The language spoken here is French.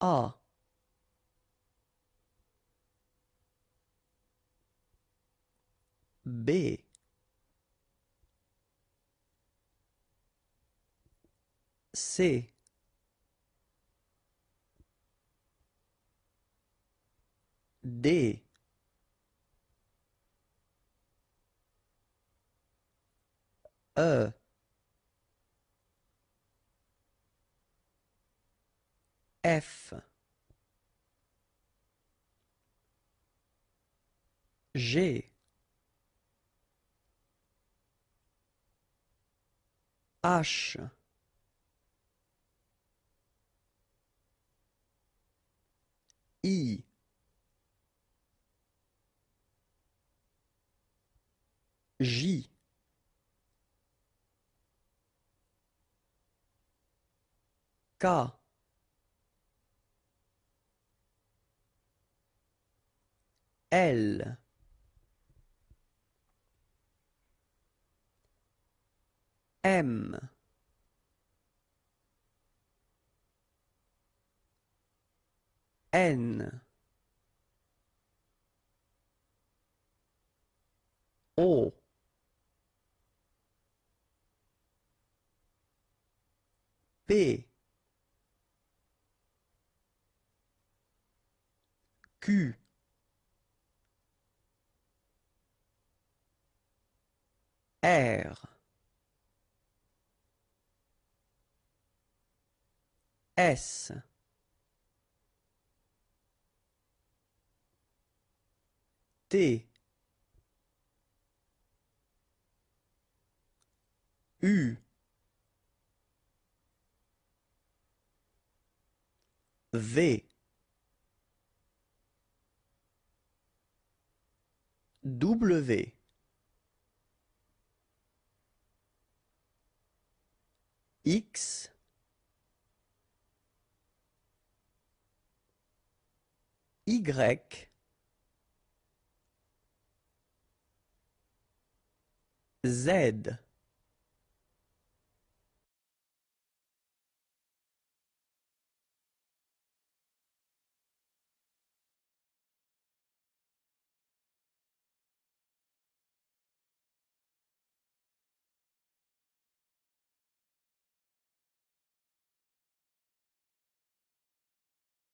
A B. C. D. E F. G. H. I. J. K L M. N. O. P. Q R. S. T. U. V. W X Y Z